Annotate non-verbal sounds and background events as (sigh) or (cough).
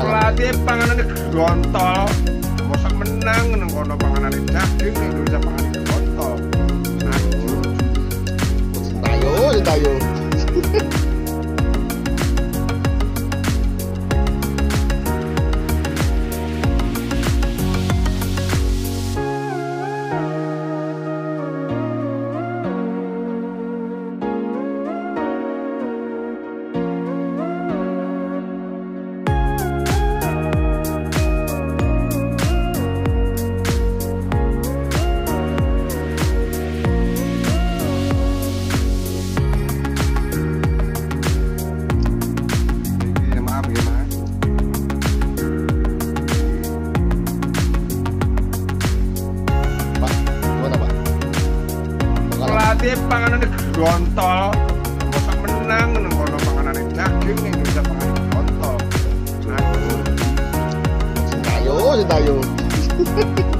Pelatih panganan gontol. Mosok menang nang kono panganan daging ning Indonesia panganan gontol. Aduh. Tayo, tayo. Pelatih panganan gontol. Mosok menang nang kono panganan daging ning Indonesia panganan gontol. Aduh. tayo, tayo. (laughs)